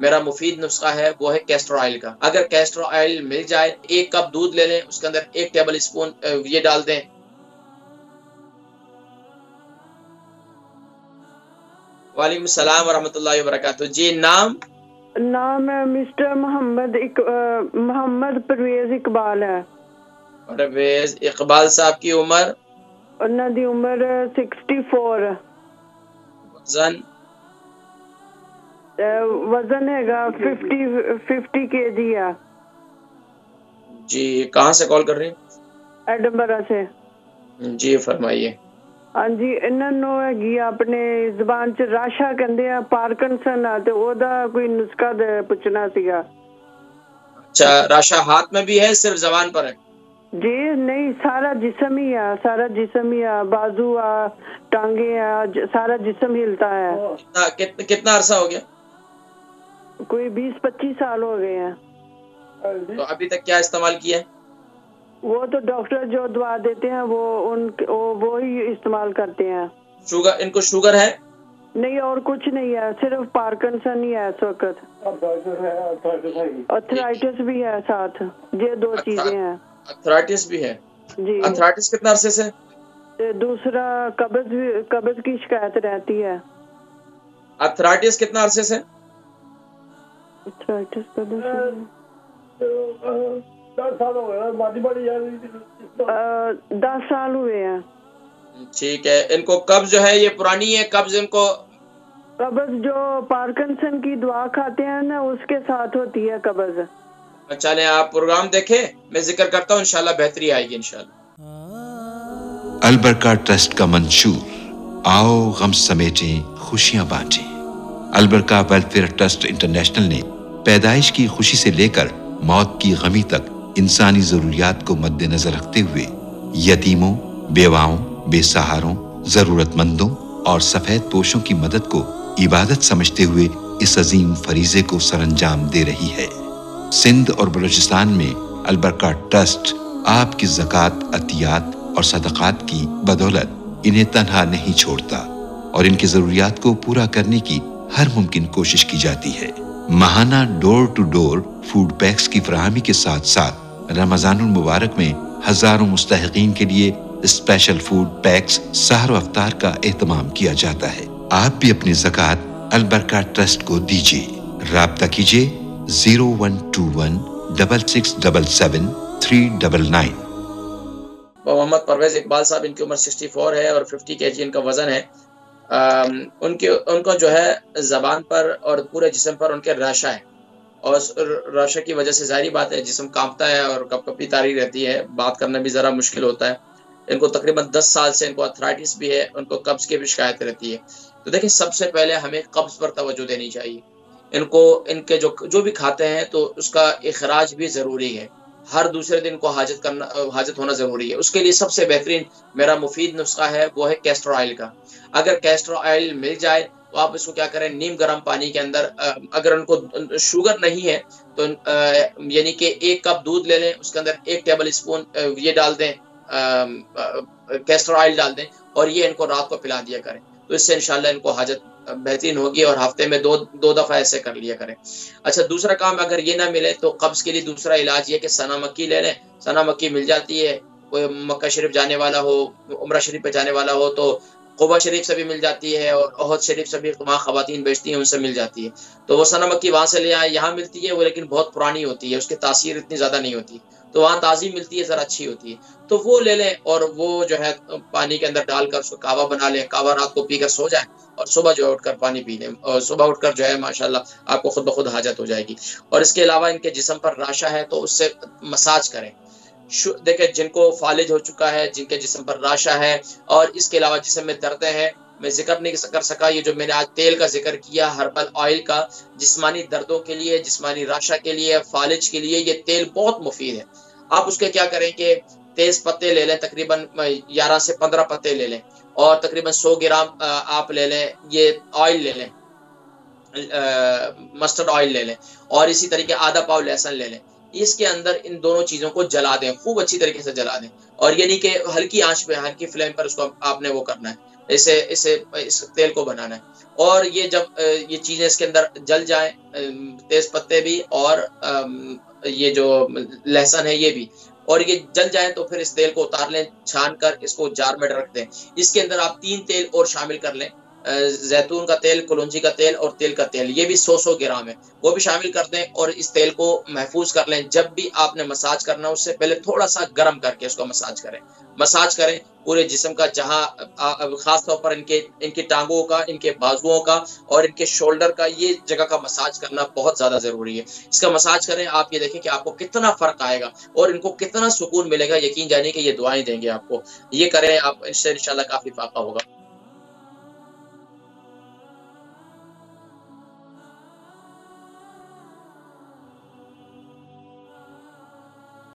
मेरा मुफीद नुस्खा है वो है कैस्टर ऑयल का। अगर कैस्टर ऑयल मिल जाए एक कप दूध ले लें उसके अंदर एक टेबल स्पून ये डाल दें। वालेकुम सलाम वरहमतुल्लाहि वबरकातुहू। जी नाम? नाम है मिस्टर मोहम्मद इक, मोहम्मद परवेज इकबाल है। परवेज इकबाल साहब की उम्र उन्होंने उम्र 64 वज़न वज़न हैगा 50 50 केजी है जी कहाँ से कॉल कर रहे हैं एडमबरा से जी फरमाइए हाँ जी इन्होंने हैगी अपने जबान च राशा कहते हैं पार्किंसन आ तो ओदा कोई नुस्खा पूछना सीगा अच्छा राशा हाथ में भी है सिर्फ़ जबान पर है जी नहीं सारा जिसम ही है सारा जिसम ही है बाजू आ टांगे आ ज- सारा जिसम हिलता है। कितना कित, कितना अरसा हो गया? कोई बीस पच्चीस साल हो गए हैं। तो अभी तक क्या इस्तेमाल किया है? वो तो डॉक्टर जो दवा देते हैं वो उन वो, वो ही इस्तेमाल करते हैं। शुगर इनको शुगर है? नहीं और कुछ नहीं है सिर्फ़ पार्किंसन ही है इस वक्त। अथराइटिस भी है साथ ये दो चीज़ें हैं। अर्थराइटिस भी है। जी। अर्थराइटिस कितना अरसे से? दूसरा कब्ज कब्ज की शिकायत रहती है। अर्थराइटिस कितना अरसे से? अर्थराइटिस कब्ज अ, दस साल हुए हैं। ठीक है इनको कब्ज जो है ये पुरानी है कब्ज इनको? कब्ज जो पार्किंसन की दवा खाते हैं ना उसके साथ होती है कब्ज। चले आप प्रोग्राम देखें। मैं ज़िक्र करता हूँ, इंशाल्लाह बेहतरी आएगी, इंशाल्लाह। अलबरका ट्रस्ट का मंशूर। आओ, गम समेटें, खुशियाँ बांटें। अलबरका वेलफेयर ट्रस्ट इंटरनेशनल ने पैदाइश की खुशी से लेकर मौत की गमी तक इंसानी जरूरियात को मद्देनजर रखते हुए यतीमों, बेवाओं, बेसहारों, जरूरतमंदों और सफ़ेद पोशों की मदद को इबादत समझते हुए इस अजीम फरीजे को सरंजाम दे रही है। सिंध और बलूचिस्तान में अलबरका ट्रस्ट, आपकी जक़ात, अतियात और सदक़ात की बदौलत इन्हें तनहा नहीं छोड़ता और इनकी ज़रूरियात को पूरा करने की हर मुमकिन कोशिश की जाती है। महाना door to door food packs की फराहमी के साथ साथ रमज़ानुल मुबारक में हज़ारों मुस्तहिकीन के लिए स्पेशल फ़ूड पैक्स सहर व अफ्तार का एहतमाम किया जाता है। आप भी अपनी जक़ात अलबरका ट्रस्ट को दीजिए। राबता कीजिए zero one two one double six double seven three double nine Mohammad Parvez Iqbal साहब इनकी उम्र 64 है और 50 के इनका वज़न है। अम, उनके उनको जो है जबान पर और पूरे जिस्म पर उनके राशा है। और राशा की वजह से ज़ाहिर बात है जिसम कांपता है और कप कपी तारी रहती है। बात करना भी ज़रा मुश्किल होता है। इनको तकरीबन 10 साल से इनको अर्थराइटिस भी है उनको कब्ज़ की भी शिकायत रहती है। तो देखिए सबसे पहले हमें कब्ज़ पर तवज्जो देनी चाहिए। इनको, इनके जो जो भी खाते हैं तो उसका अखराज भी ज़रूरी है। हर दूसरे दिन को हाजत करना, हाजत होना ज़रूरी है। उसके लिए सबसे बेहतरीन मेरा मुफीद नुस्खा है, वो है कैस्टर ऑयल का। अगर कैस्टर ऑयल मिल जाए तो आप इसको क्या करें, नीम गर्म पानी के अंदर अगर उनको शुगर नहीं है तो यानी कि एक कप दूध ले लें, उसके अंदर एक टेबल स्पून ये डाल दें कैस्टर ऑयल डाल दें, और ये इनको रात को पिला दिया करें। तो इससे इंशाल्लाह इनको हाजत बेहतरीन होगी और हफ़्ते में दो दो दफ़ा ऐसे कर लिया करें। अच्छा दूसरा काम अगर ये ना मिले तो कब्ज के लिए दूसरा इलाज ये कि सना मक्की ले लें। सना मक्की मिल जाती है, कोई मक्का शरीफ जाने वाला हो, उम्र शरीफ पे जाने वाला हो तो कुबा शरीफ से भी मिल जाती है और अहद शरीफ से भी वहाँ खवातीन बेचती हैं, उनसे मिल जाती है। तो वो सना मक्की वहाँ से ले आए, यहाँ मिलती है वो लेकिन बहुत पुरानी होती है, उसकी तासीर इतनी ज़्यादा नहीं होती। तो वहाँ ताज़ी मिलती है ज़रा अच्छी होती है। तो वो ले लें और वो जो है, पानी के अंदर डालकर उसको कावा बना लें। कावा रात को पीकर सो जाए और सुबह जो है उठकर पानी पी लें और सुबह उठकर जो है, माशाल्लाह, आपको खुद ब खुद हाजत हो जाएगी। और इसके अलावा इनके जिसम पर राशा है तो उससे मसाज करें। देखें, जिनको फालिज हो चुका है, जिनके जिसम पर राशा है और इसके अलावा जिसम में दर्द है, मैं ज़िक्र नहीं कर सका, ये जो मैंने आज तेल का ज़िक्र किया, हर्बल ऑयल का, जिस्मानी दर्दों के लिए, जिस्मानी राशा के लिए, फालिज के लिए, ये तेल बहुत मुफीद है। आप उसके क्या करें कि तेज पत्ते ले लें, तकरीबन ग्यारह से पंद्रह पत्ते ले लें और तकरीबन सौ ग्राम आप ले लें, ये ऑयल ले लें मस्टर्ड ऑयल ले लें और इसी तरीके आधा पाव लहसुन ले लें। इसके अंदर इन दोनों चीज़ों को जला दें, खूब अच्छी तरीके से जला दें और ये कि हल्की आँच पे, हल्की फ्लेम पर उसको आपने वो करना है। इसे इसे, इस तेल को बनाना है और ये जब ये चीज़ें इसके अंदर जल जाए तेज पत्ते भी और ये जो लहसन है ये भी। और ये जल जाए तो फिर इस तेल को उतार लें, छान कर इसको जार में रख दें। इसके अंदर आप तीन तेल और शामिल कर लें। जैतून का तेल, कलौजी का तेल और तेल का तेल, ये भी 100 सौ ग्राम है। वो भी शामिल कर दें और इस तेल को महफूज कर लें। जब भी आपने मसाज करना उससे पहले थोड़ा सा गर्म करके उसको मसाज करें। मसाज करें पूरे जिस्म का, जहाँ खास तौर पर इनके, इनकी टांगों का, इनके बाजुओं का और इनके शोल्डर का, ये जगह का मसाज करना बहुत ज़्यादा ज़रूरी है। इसका मसाज करें, आप ये देखें कि आपको कितना फ़र्क आएगा और इनको कितना सुकून मिलेगा। यकीन जानिए कि ये दुआएँ देंगे आपको। ये करें, आप, इससे इंशाल्लाह काफ़ी फाका होगा।